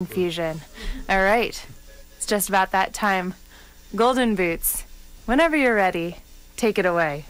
confusion. All right, it's just about that time. Golden Boots, whenever you're ready, take it away.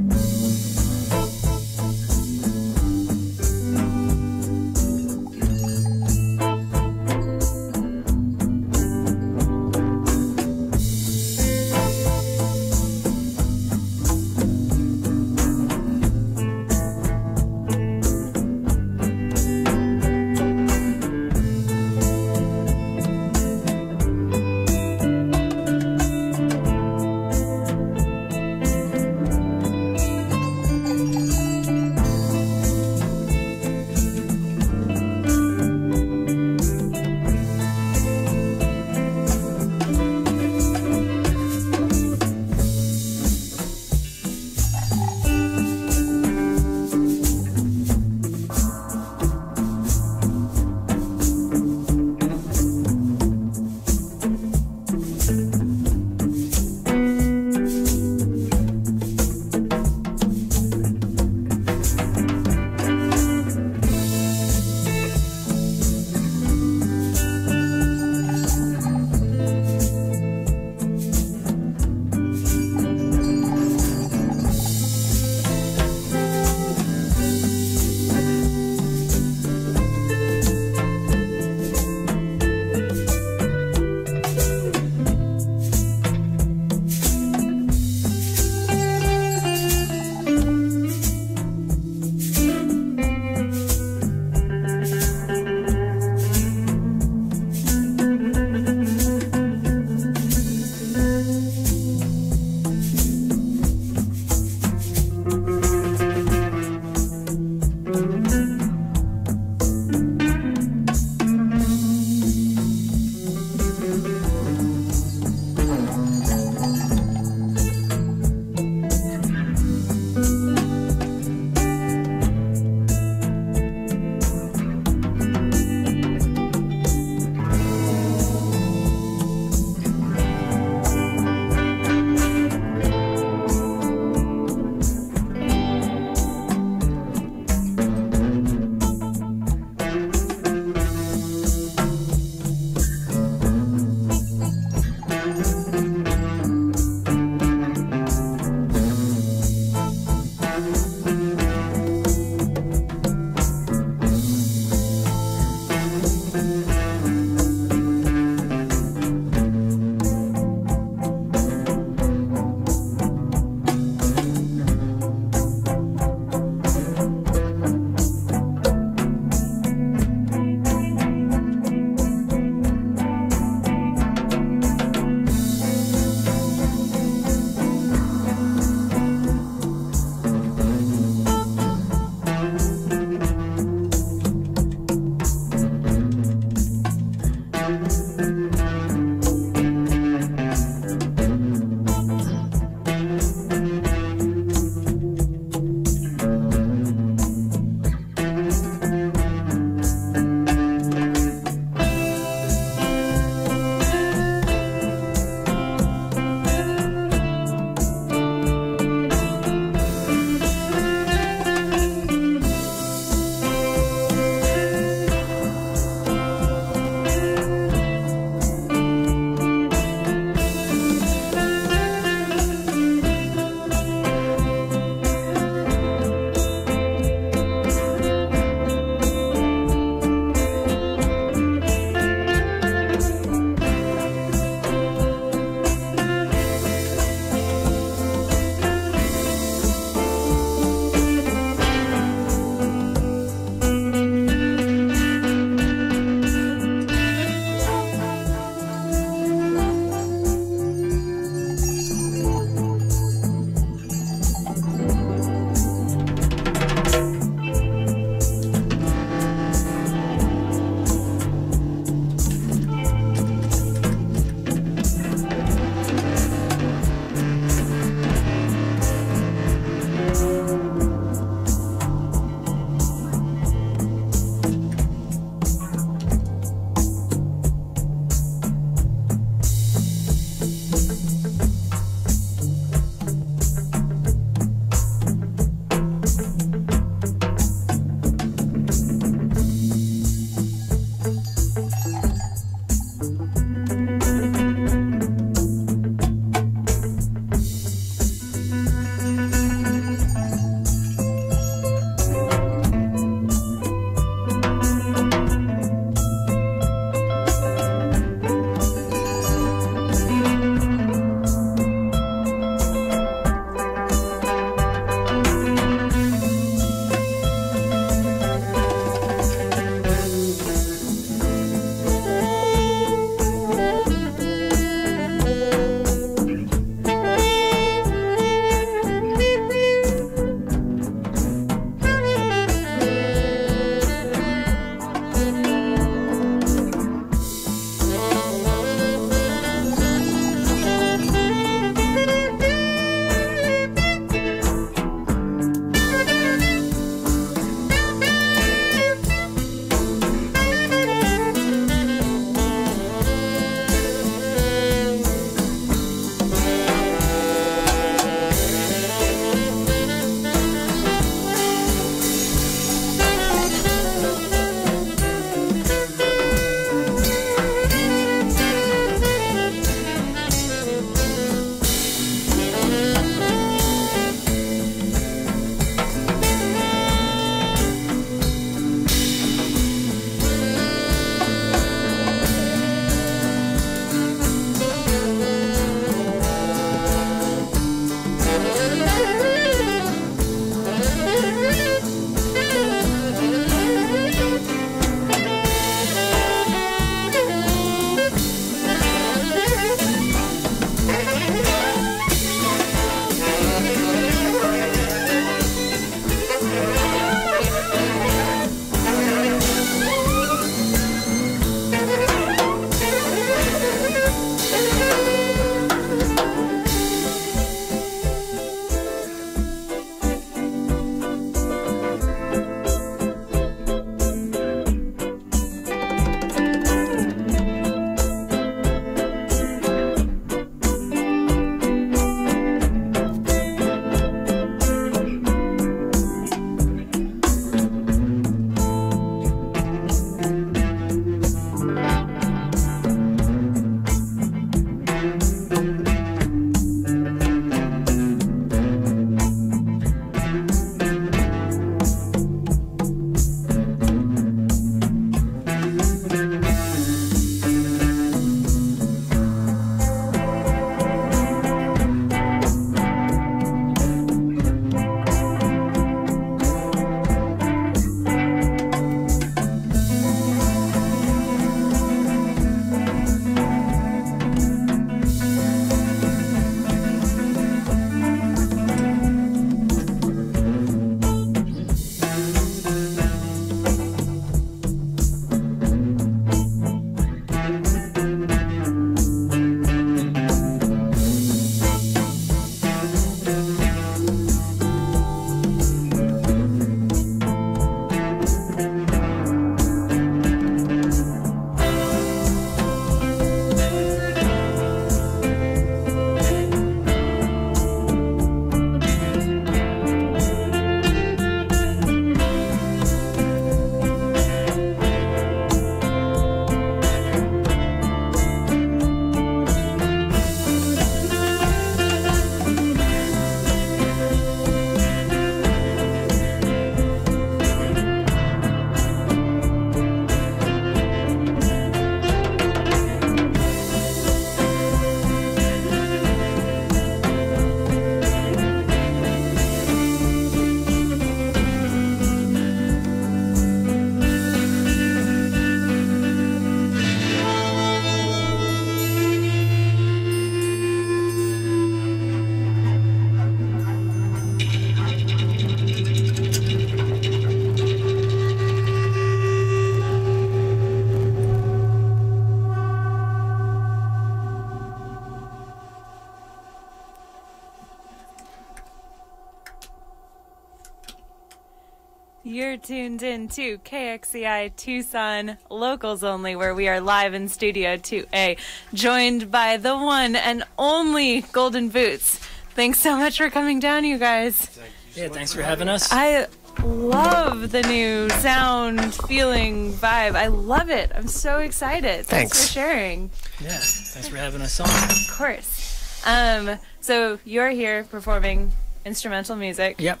You're tuned in to KXCI Tucson Locals Only, where we are live in Studio 2A, joined by the one and only Golden Boots. Thanks so much for coming down, you guys. Yeah, thanks for having us. I love the new sound, feeling, vibe. I love it. I'm so excited. Thanks, Thanks. for sharing. Yeah, thanks for having us on. Of course. Um, so you're here performing instrumental music. Yep.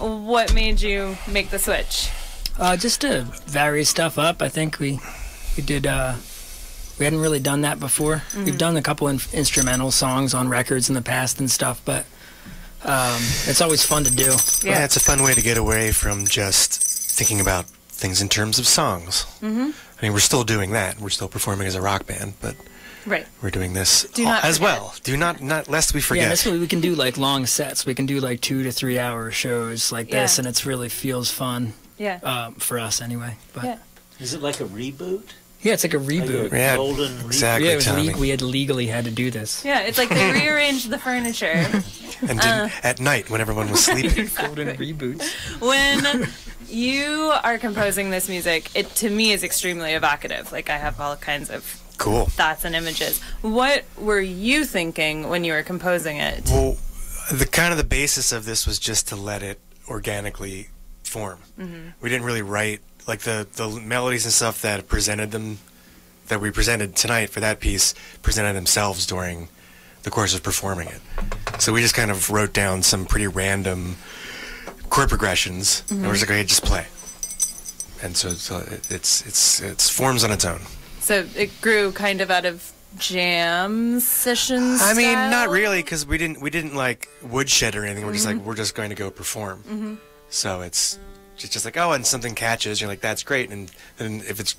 What made you make the switch? Uh, just to vary stuff up, I think we we did. Uh, we hadn't really done that before. We've done a couple in- instrumental songs on records in the past and stuff, but um, it's always fun to do. Yeah. it's a fun way to get away from just thinking about things in terms of songs. Mm-hmm. I mean, we're still doing that. We're still performing as a rock band, but Right. we're doing this Do not as forget. well. Do not, not lest we Yeah, forget. that's what we can do like long sets. We can do like two to three hour shows like this, Yeah. and it's really feels fun Yeah. um, for us anyway. But Yeah. Is it like a reboot? yeah, it's like a Like reboot. a Yeah, golden reboot? exactly. yeah, it was Tommy. le- we had legally had to do this. Yeah, it's like they rearranged the furniture. and Uh. at night when everyone was sleeping. Golden reboots. when you are composing this music, it to me is extremely evocative. Like I have all kinds of cool. thoughts and images. What were you thinking when you were composing it? Well, the kind of the basis of this was just to let it organically form. Mm-hmm. We didn't really write like the the melodies and stuff that presented them that we presented tonight for that piece presented themselves during the course of performing it. So we just kind of wrote down some pretty random chord progressions and we're just mm-hmm. like, okay, just play. And so, so it, it's it's it's forms on its own. So it grew kind of out of jam sessions. I mean, not really, because we didn't we didn't like woodshed or anything. We're just like mm-hmm. we're just going to go perform. Mm-hmm. So it's just, just like oh, and something catches. You're like that's great, and then if it's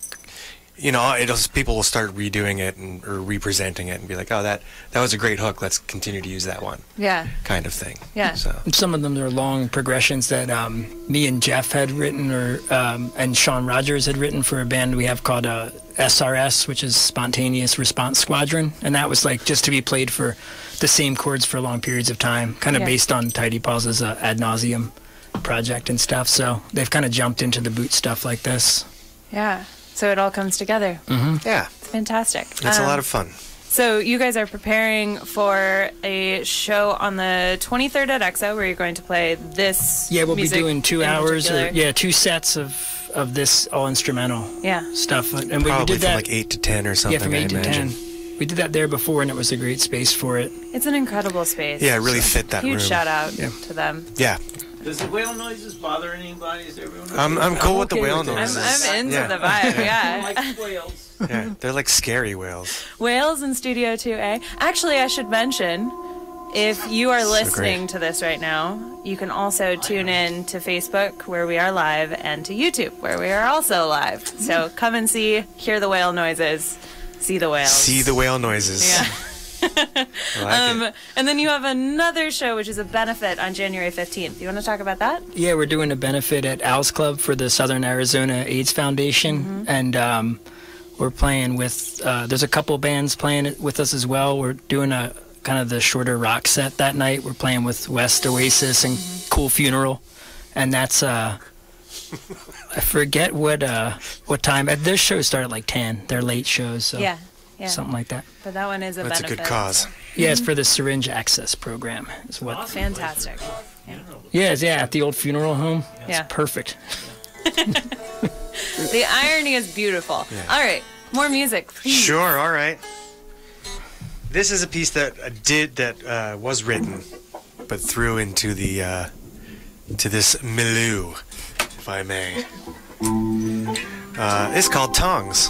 you know, it'll people will start redoing it and or representing it and be like oh that that was a great hook. Let's continue to use that one Yeah. kind of thing. Yeah. So Some of them are long progressions that um, me and Jeff had written, or um, and Sean Rogers had written for a band we have called uh, SRS, which is Spontaneous Response Squadron, and that was like just to be played for the same chords for long periods of time, kind of Yeah. based on Tidy Paws' uh, Ad Nauseum project and stuff. So they've kind of jumped into the boot stuff like this. Yeah. So it all comes together. yeah, It's fantastic. it's a Um, lot of fun. So you guys are preparing for a show on the 23rd at EXO where you're going to play this. Yeah, we'll be doing two hours, or, yeah, two sets of of this all instrumental Yeah. stuff, and we Probably did from that. like eight to ten or something. yeah, from I eight to imagine. ten. We did that there before, and it was a great space for it. It's an incredible space. Yeah, it really fit that Huge room. shout out Yeah. to them. Yeah, Does the whale noises bother anybody? Is everyone? I'm I'm cool with the okay whale with it. I'm, noises. I'm into Yeah. the vibe. I Yeah. like whales. yeah, they're like scary whales. Whales in Studio 2A. Actually, I should mention if you are listening great. to this right now, you can also tune in to Facebook where we are live and to YouTube where we are also live. So come and see, hear the whale noises, see the whales. See the whale noises. Yeah. Like Um, and then you have another show, which is a benefit on January 15th. You want to talk about that? Yeah, we're doing a benefit at Owls Club for the Southern Arizona AIDS Foundation, and um, we're playing with. Uh, there's a couple bands playing with us as well. We're doing a kind of the shorter rock set that night. We're playing with West Oasis and Cool Funeral, and that's. Uh, I forget what uh, what time. Uh, Their shows start at like ten. They're late shows, so Yeah. Yeah. something like that. But that one is a That's a good cause. Yeah, it's for the syringe access program. Is what. Fantastic. Yeah, it's- yeah, at the old funeral home. It's Yeah. perfect. The irony is beautiful. All right. More music, please. Sure, all right. This is a piece that uh, did that uh, was written, but threw into the uh, to this milieu, if I may. Uh, it's called Tongs.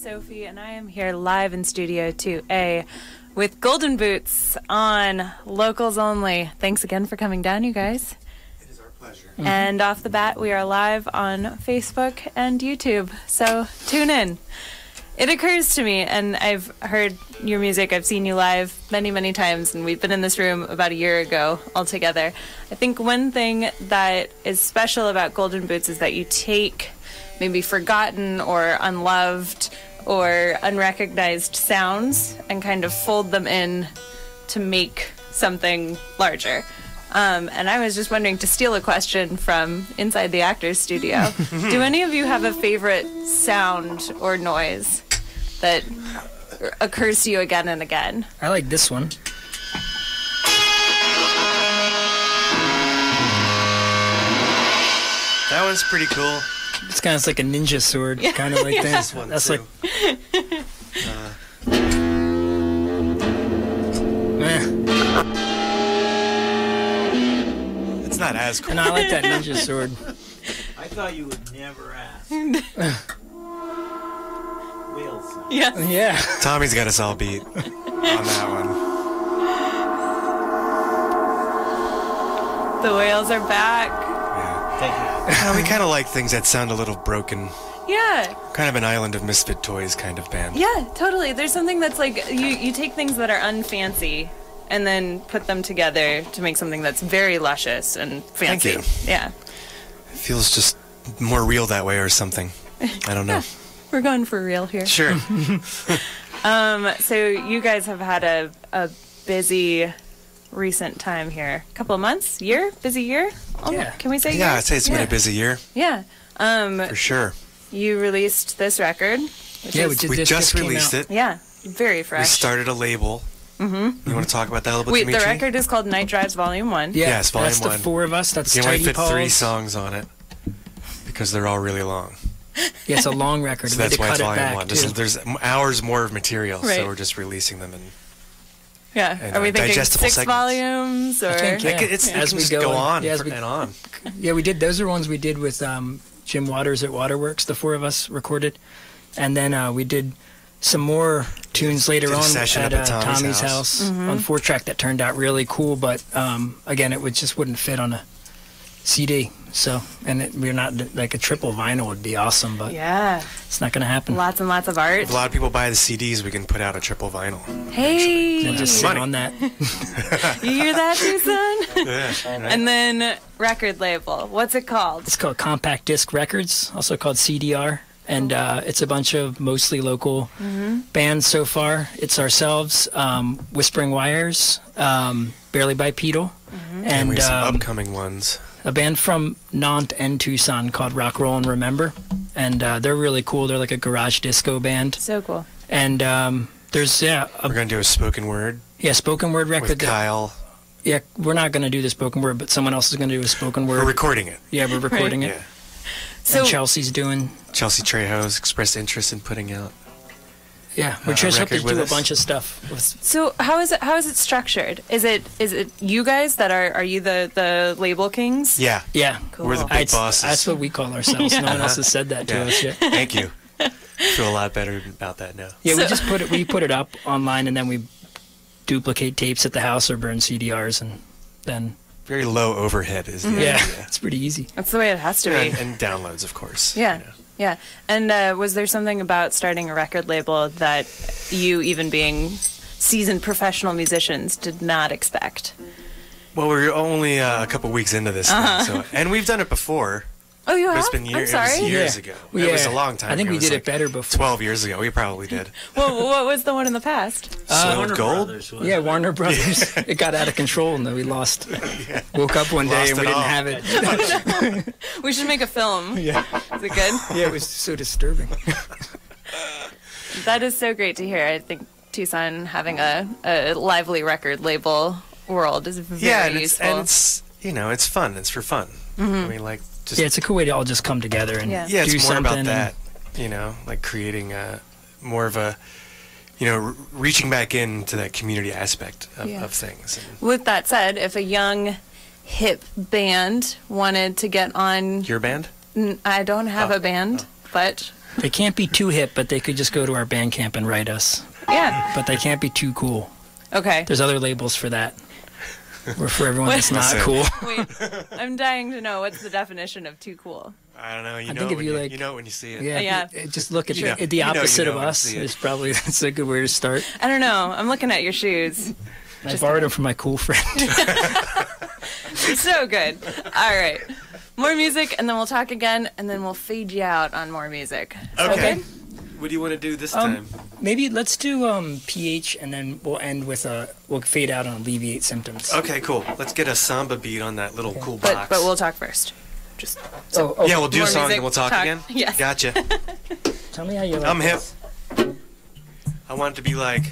Sophie, and I am here live in Studio 2A with Golden Boots on Locals Only. Thanks again for coming down, you guys. It is our pleasure. Mm-hmm. And off the bat, we are live on Facebook and YouTube, so tune in. It occurs to me, and I've heard your music, I've seen you live many, many times, and we've been in this room about a year ago all together. I think one thing that is special about Golden Boots is that you take maybe forgotten or unloved or unrecognized sounds and kind of fold them in to make something larger. Um, and I was just wondering to steal a question from inside the actor's studio. Do any of you have a favorite sound or noise that occurs to you again and again? I like this one. That one's pretty cool. It's kind of like a ninja sword, kind of like that. This one That's too. like. Eh, It's not as cool. and I like that ninja sword. I thought you would never ask. Whale song. Yes. Yeah. Tommy's got us all beat on that one. The whales are back. Yeah. Thank you. We kind of like things that sound a little broken. Yeah. Kind of an island of misfit toys kind of band. Yeah, totally. There's something that's like you you take things that are unfancy and then put them together to make something that's very luscious and fancy. Thank fancy. you. Yeah. It feels just more real that way or something. I don't know. We're going for real here. Sure. Um, so you guys have had a, a busy recent time here. A couple of months, year, busy year. Oh, Yeah. Can we say Yeah, year? I'd say it's been a busy year Yeah. Um, for sure. you released this record. Which Yeah, is, we did. We this just released out. it. Yeah, very fresh. We started a label. Mm-hmm. You want to talk about that a little bit, Wait, the record is called Night Drives Volume One. Yeah, Yes, volume that's the four of us. That's You can only Tidy fit three songs on it because they're all really long. Yeah, it's a long record. So we that's why it's volume back one. too. There's, there's hours more of material, Right. so we're just releasing them. And Yeah. And, Are we uh, thinking digestible six segments. volumes or? think, yeah. it, can- it's, it As we just go go, on Yeah, as we- and on. Yeah, we did. Those are ones we did with um, Jim Waters at Waterworks. The four of us recorded, and then uh, we did some more tunes later Did on at, at uh, Tommy's Tommy's house. house, on four track that turned out really cool. But um, again, it would just wouldn't fit on a CD. So, and it, we're not like a triple vinyl would be awesome, but Yeah. it's not going to happen. Lots and lots of art. If a lot of people buy the CDs, we can put out a triple vinyl. Hey, And just sit Money. on that. you hear that, too, son? Yeah, right? And then record label. What's it called? It's called Compact Disc Records, also called CDR, and uh, it's a bunch of mostly local bands so far. It's ourselves, um, Whispering Wires, um, Barely Bipedal, and and we have some um, upcoming ones. A band from Nantes and Tucson called Rock Roll and Remember, and uh, they're really cool. They're like a garage disco band, So cool. And um, there's yeah, We're gonna do a spoken word yeah, spoken word record. with that- Kyle. yeah, we're not going to do the spoken word, but someone else is going to do a spoken word. We're recording it. yeah, we're recording it. Yeah. So and Chelsea's doing. Chelsea Trejo's expressed interest in putting out. Yeah, we're Uh, just hoping to with do a bunch of stuff. So how is it how is it structured? Is it is it you guys that are are you the the label kings? Yeah. yeah, Cool. We're the big That's- bosses. That's what we call ourselves. No one else has said that to Yeah. us yet. Thank you. Feel a lot better about that now. Yeah, we just put it. We put it up online, and then we duplicate tapes at the house or burn CDRs, and then Very low overhead is the yeah, idea. it's pretty easy. That's the way it has to be. And, and downloads, of course. Yeah. you know. Yeah. And uh, was there something about starting a record label that you, even being seasoned professional musicians, did not expect? Well, we're only uh, a couple weeks into this Uh-huh. thing, so and we've done it before. Oh, you have? it's been I'm years. It sorry. was years Yeah. ago. Well, It was a long time. Ago. I think ago. we was did it like better before. Twelve years ago, we probably did. Well, what was the one in the past? Uh, Soiled Warner gold. Brothers, Yeah, it? Warner Brothers. it got out of control, and then we lost. Woke up one day Lost and we it didn't all. have it. We should make a film. yeah, Is it good? yeah, it was so disturbing. That is so great to hear. I think Tucson having a, a lively record label world is very Yeah, and it's, useful. and it's you know it's fun. It's for fun. I mean, like just yeah, it's a cool way to all just come together and Yeah. yeah, do it's more something. about and- that. You know, like creating a more of a you know re- reaching back into that community aspect of, Yeah. of things. And With that said, if a young hip band wanted to get on, your band? N- I don't have Oh, a band, oh. but They can't be too hip, but they could just go to our Bandcamp and write us. yeah, But they can't be too cool. okay. There's other labels for that. Or for everyone that's not cool. Wait, I'm dying to know what's the definition of too cool. I don't know. You I know think if when you, you, like- you know it when you see it. Yeah, Yeah. it- just look at You know- the, the you know opposite of us. it. Is probably that's a good way to start. I don't know. I'm looking at your shoes. I borrowed them from my cool friend. so good. All right. More music, and then we'll talk again, and then we'll fade you out on more music. Okay. Okay. What do you want to do this Um, time? Maybe let's do um, pH, and then we'll end with a we'll fade out on alleviate symptoms. Okay, cool. Let's get a samba beat on that little cool box. but but we'll talk first. Just Oh, oh, yeah, we'll do More a song music, and we'll talk, talk. again. Yes. Gotcha. Tell me how you. Like I'm hip. this. I want it to be like.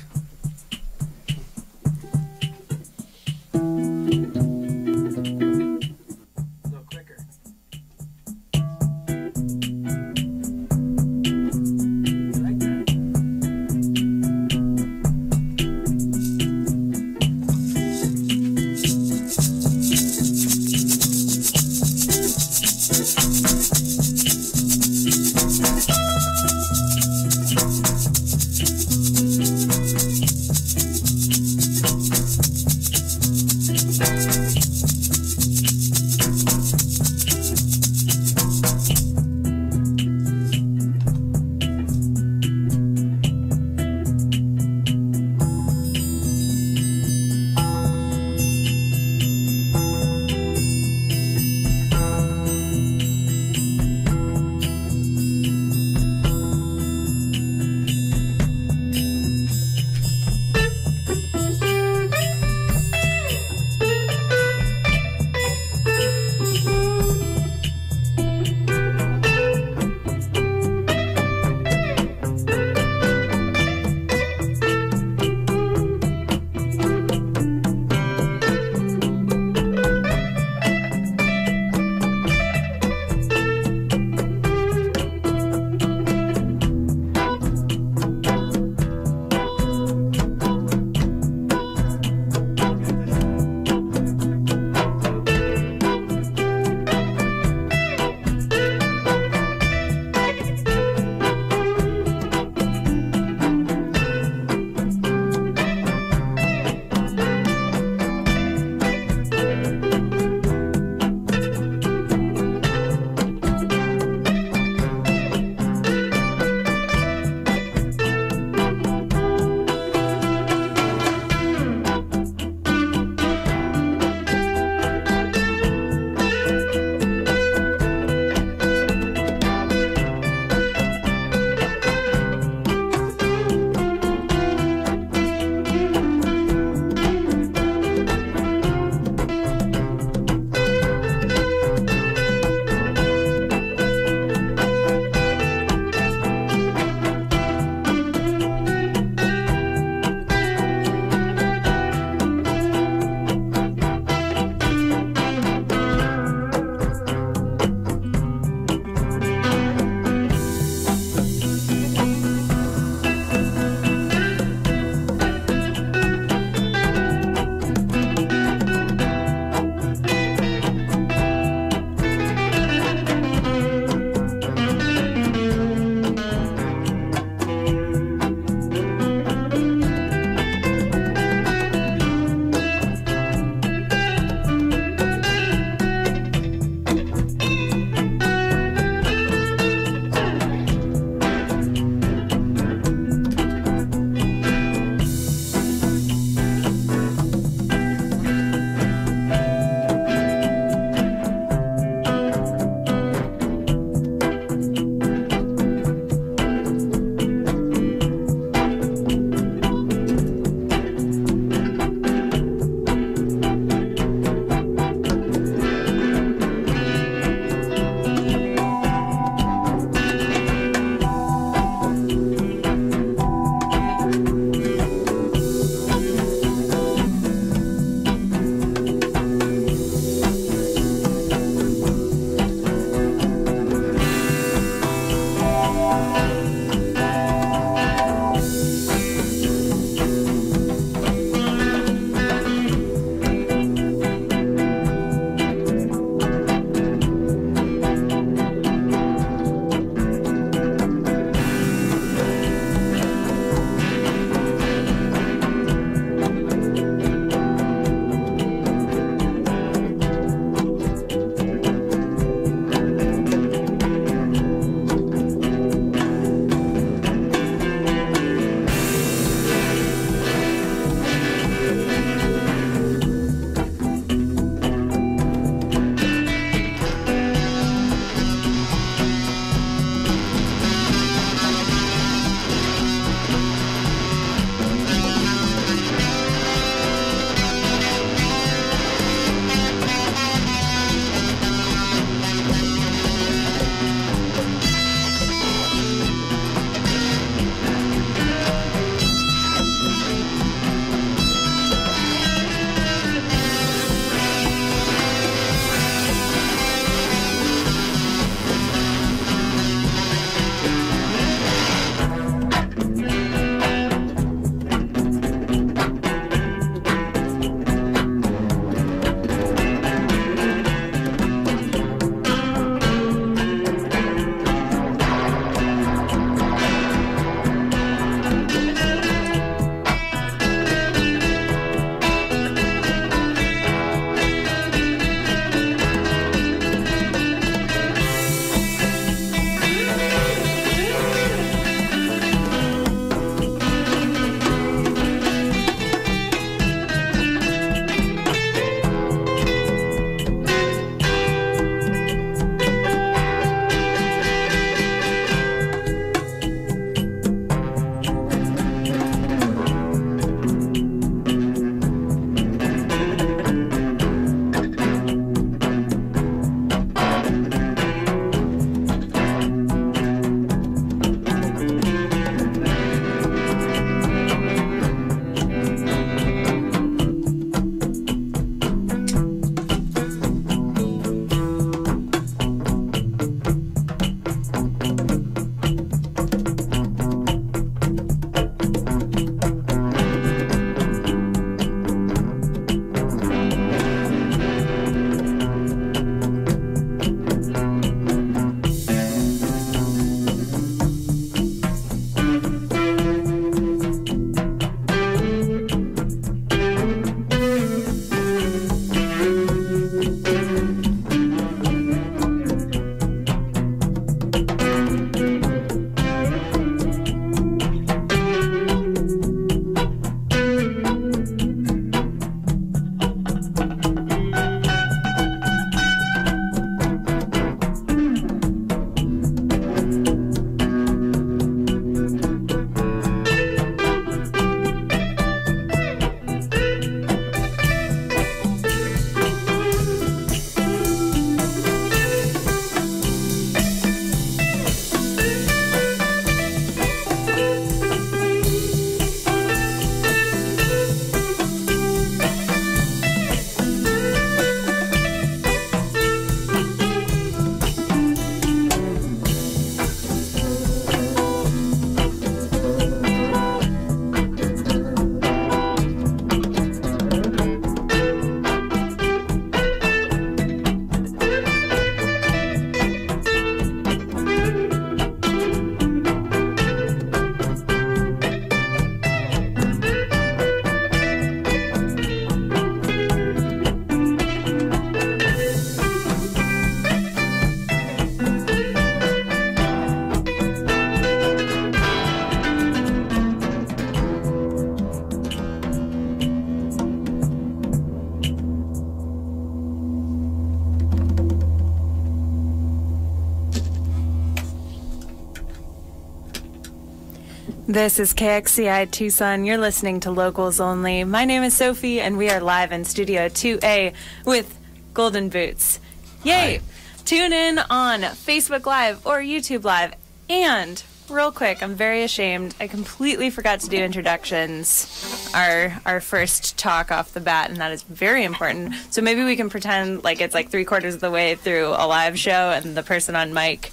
This is KXCI Tucson. You're listening to Locals Only. My name is Sophie, and we are live in Studio 2A with Golden Boots. Yay! Tune in on Facebook Live or YouTube Live. And, real quick, I'm very ashamed. I completely forgot to do introductions. Our our first talk off the bat, and that is very important. So maybe we can pretend like it's like three quarters of the way through a live show, and the person on mic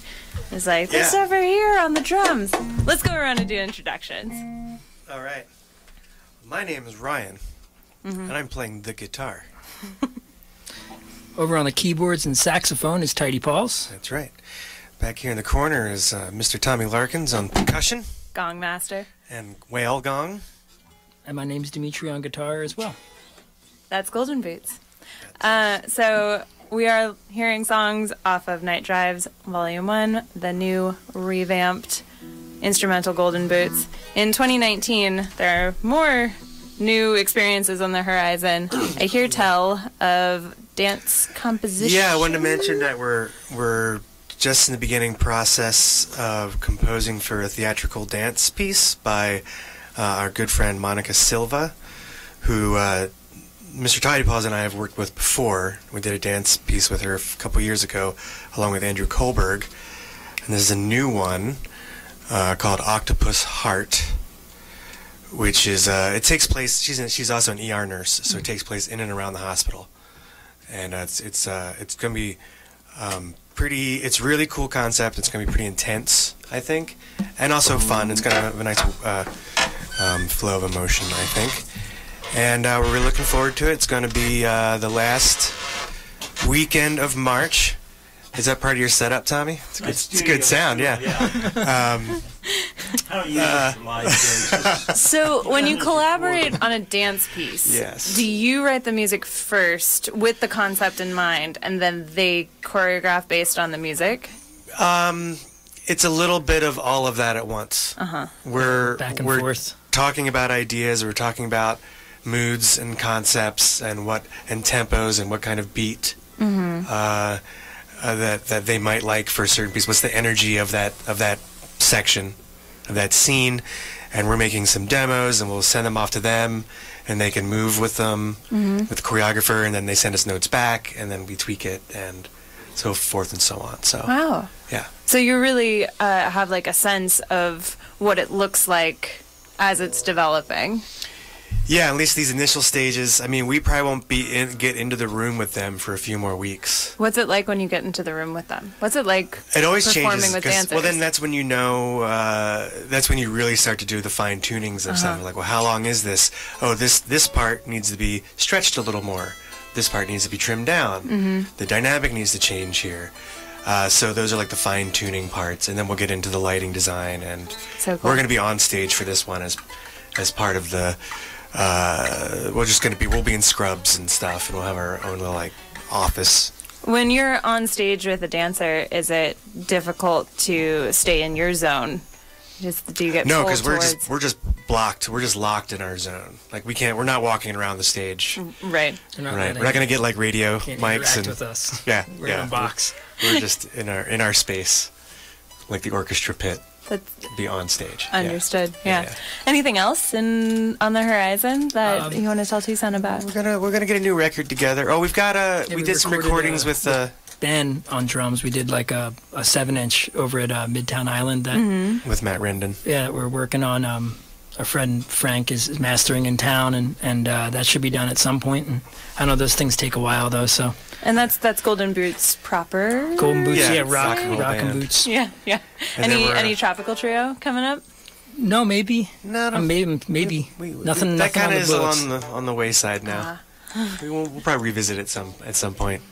is like, "This Yeah. over here on the drums." Let's go around and do introductions. All right. My name is Ryan, Mm-hmm. and I'm playing the guitar. Over on the keyboards and saxophone is Tidy Pauls. That's right. Back here in the corner is uh, Mr. Tommy Larkins on percussion Gong Master. and whale gong. And my name's Dimitri on guitar as well. That's Golden Boots. Uh, so we are hearing songs off of Night Drives Volume 1, the new revamped instrumental Golden Boots. In 2019, there are more new experiences on the horizon. I hear tell of dance composition. Yeah, I wanted to mention that we're we're just in the beginning process of composing for a theatrical dance piece by uh, our good friend Monica Silva, who uh, Mr. Tidy Paws and I have worked with before. We did a dance piece with her a couple years ago, along with Andrew Kohlberg, and this is a new one uh, called Octopus Heart. Which is uh, it takes place. She's in, she's also an ER nurse, so it takes place in and around the hospital and uh, it's it's uh, it's gonna be um, pretty. It's really cool concept. It's gonna be pretty intense, I think, and also fun. It's gonna have a nice uh, um, flow of emotion, I think, and uh, we're really looking forward to it. It's gonna be uh, the last weekend of March. Is that part of your setup, Tommy? It's a good, it's a good sound, yeah. Um, I don't use it for live gigs. So when you collaborate on a dance piece, Yes. do you write the music first with the concept in mind, and then they choreograph based on the music? Um, it's a little bit of all of that at once. Uh-huh. We're Back and we're forth. talking about ideas. We're talking about moods and concepts and what and tempos and what kind of beat uh, uh, that that they might like for a certain piece. What's the energy of that of that section of that scene? And we're making some demos, and we'll send them off to them, and they can move with them with the choreographer, and then they send us notes back, and then we tweak it, and so forth and so on. So Wow. yeah. So you really uh, have like a sense of what it looks like as it's developing. Yeah, at least these initial stages. I mean, we probably won't be in, get into the room with them for a few more weeks. What's it like when you get into the room with them? What's it like It always performing changes with 'cause- dancers? well, then that's when you know. Uh, that's when you really start to do the fine tunings of Uh-huh. something. Like, well, how long is this? Oh, this this part needs to be stretched a little more. This part needs to be trimmed down. Mm-hmm. The dynamic needs to change here. Uh, so those are like the fine tuning parts, and then we'll get into the lighting design, and So cool. we're going to be on stage for this one as as part of the. Uh, we're just going to be we'll be in scrubs and stuff, and we'll have our own little like office. when you're on stage with a dancer, is it difficult to stay in your zone? Just do you get No, because we're towards- just we're just blocked. We're just locked in our zone. Like we can't. We're not walking around the stage. right. They're not Right. We're not gonna get like radio can't mics and with us. yeah, We're yeah. in a box. We're just in our in our space, like the orchestra pit. That's Be on stage. Understood. Yeah. Yeah. Anything else in on the horizon that Um, you want to tell Tucson about? We're gonna we're gonna get a new record together. Oh, we've got a Yeah, we, we did some recordings uh, with uh, Ben on drums. We did like a, a seven inch over at uh, Midtown Island that Mm-hmm. with Matt Rendon. yeah we're working on. Um, our friend Frank is, is mastering in town, and and uh, that should be done at some point. And I know those things take a while though. So And that's that's Golden Boots proper. Golden Boots, Yeah, yeah, it's rock, rock and rock and boots. Yeah, yeah. And any we're, uh, any tropical trio coming up? No, maybe. No, no. Uh, maybe, maybe. We, we- nothing. That nothing kind on of the is books. on the on the wayside now. Ah. we will, we'll probably revisit it some at some point.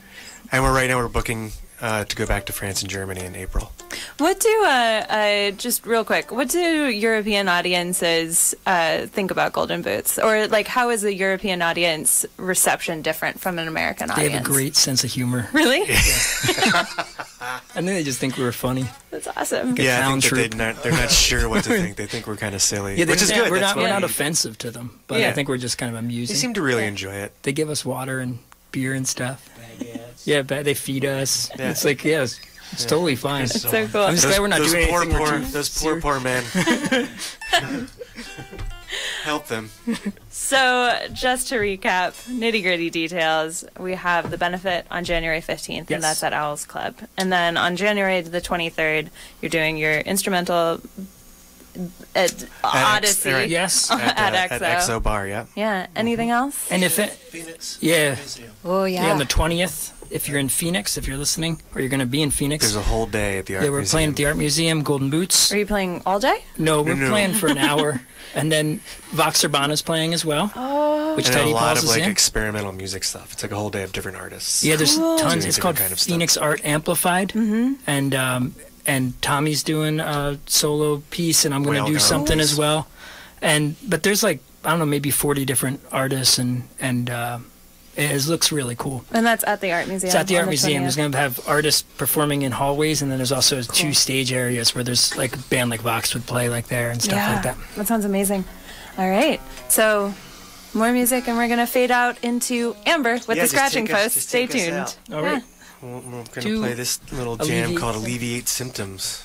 And we're right now we're booking uh, to go back to France and Germany in April. What do uh, uh just real quick? What do European audiences uh think about Golden Boots, or like how is the European audience reception different from an American audience? They have a great sense of humor. Really? I think they just think we were funny. That's awesome. Good yeah, I clown think that they're not, they're not sure what to think. They think we're kind of silly, Yeah, which is yeah, good. We're That's not, we're not offensive to them, but Yeah. I think we're just kind of amusing. They seem to really enjoy it. they give us water and beer and stuff. Baguettes. Yeah, but they feed us. Yeah. It's like yeah, it's It's totally fine. It's so cool. I'm just glad we're not those doing poor, anything. poor, those poor, serious. poor men. Help them. So, just to recap, nitty gritty details, we have the benefit on January 15th, Yes. and that's at Owls Club. And then on January the 23rd, you're doing your instrumental at Odyssey. right. Yes. At, At uh, at XO. XO Bar, yeah. Yeah. Anything else? And if it, Phoenix yeah, Museum. Oh, yeah, on the 20th, if you're in Phoenix, if you're listening, or you're going to be in Phoenix, There's a whole day at the art yeah, we're museum. playing at the Art Museum, Golden Boots. Are you playing all day? No, we're no. playing for an hour, and then Vox Urbana's playing as well, Oh. which and a Teddy lot of like in. experimental music stuff. It's like a whole day of different artists. Yeah, there's Cool. tons. Doing It's called kind of stuff. Phoenix Art Amplified, mm-hmm. and um, and Tommy's doing a solo piece, and I'm going to do guns. something as well. And but there's like I don't know, maybe 40 different artists, and and uh, it is- looks really cool. And that's at the Art Museum. It's at the on art museum. 20th. There's going to have artists performing in hallways, and then there's also two stage areas where there's like a band like Vox would play like there and stuff like that. That sounds amazing. All right. So, more music, and we're going to fade out into Amber with Yeah, the Scratching take us- Post. just Stay take us tuned. out. All right. We're, we're going to To play this little jam alleviate called. Alleviate Symptoms.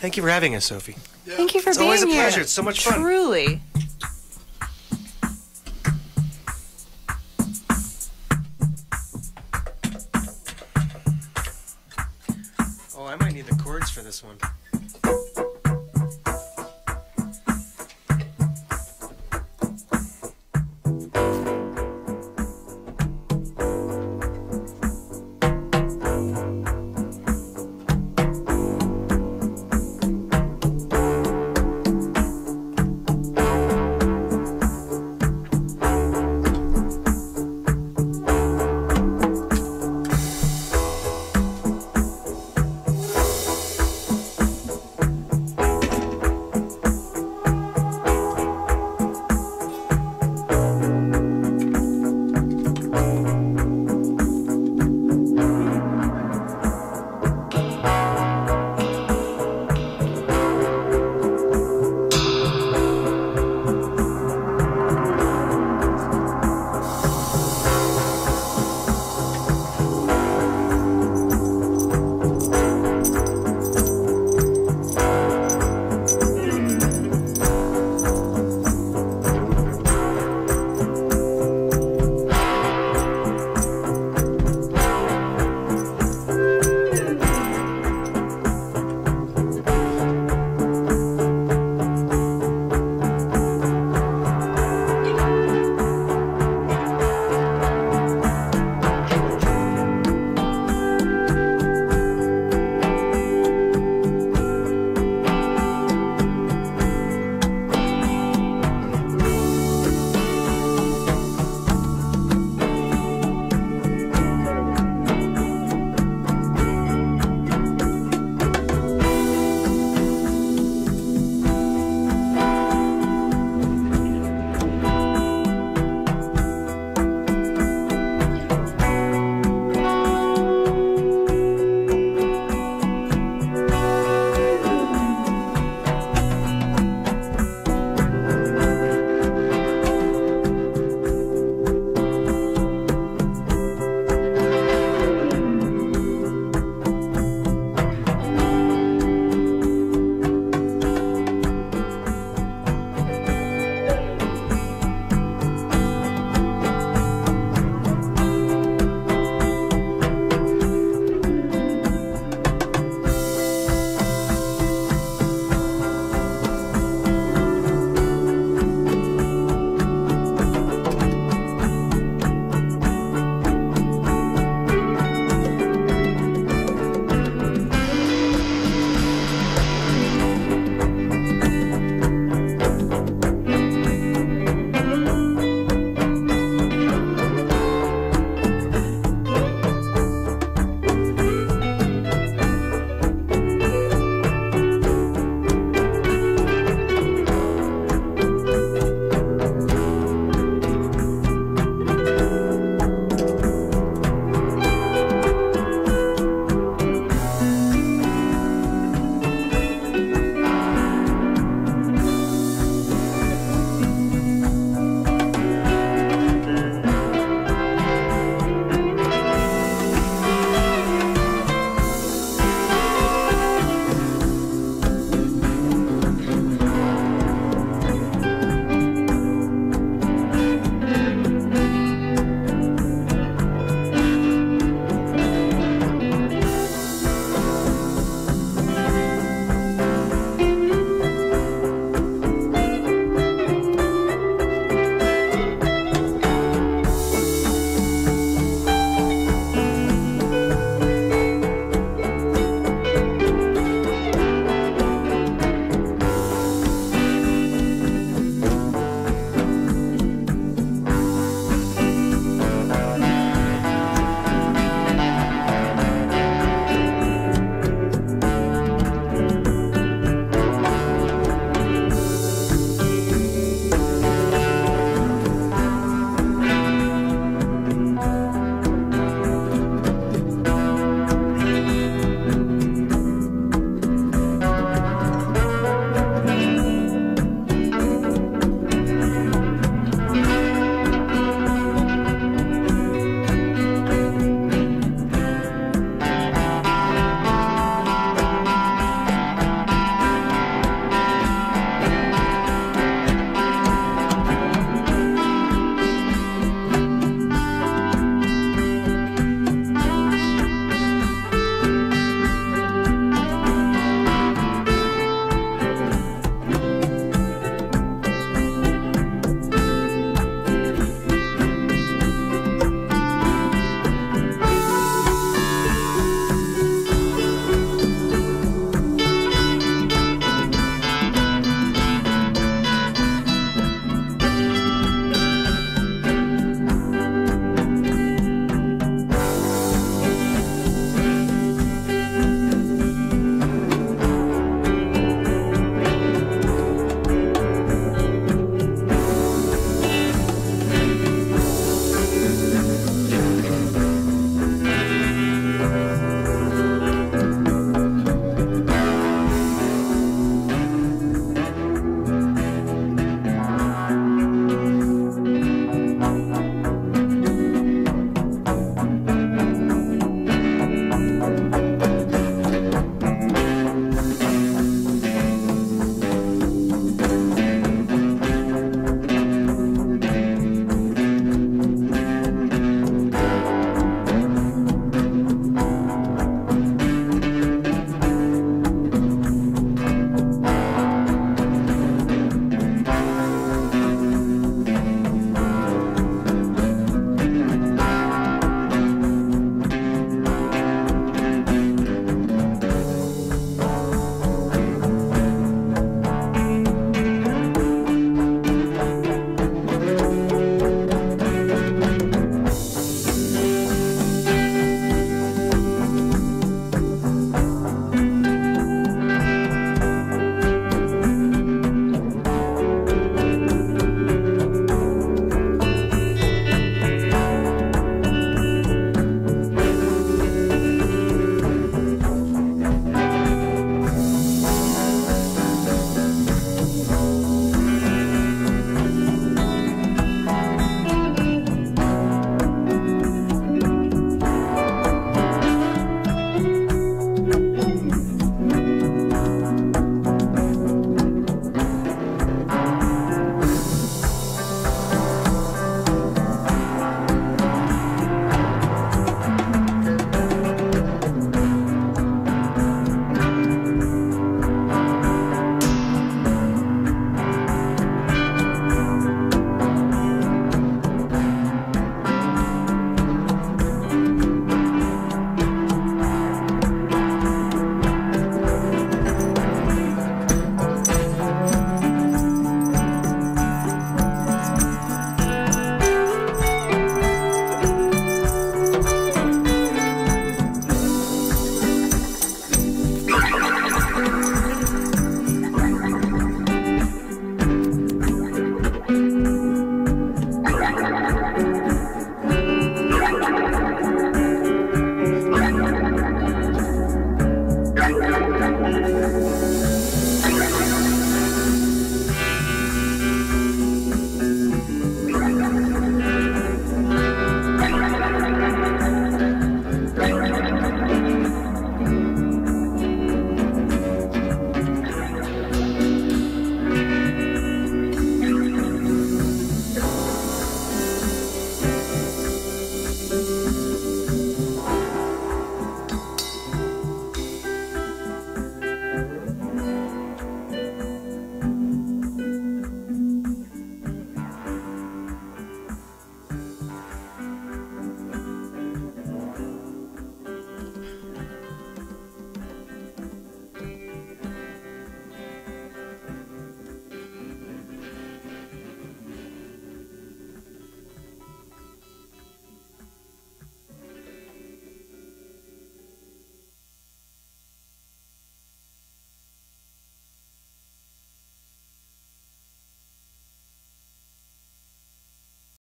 Thank you for having us, Sophie. Thank you for It's being always a here. pleasure. It's so much fun. Truly. words for this one.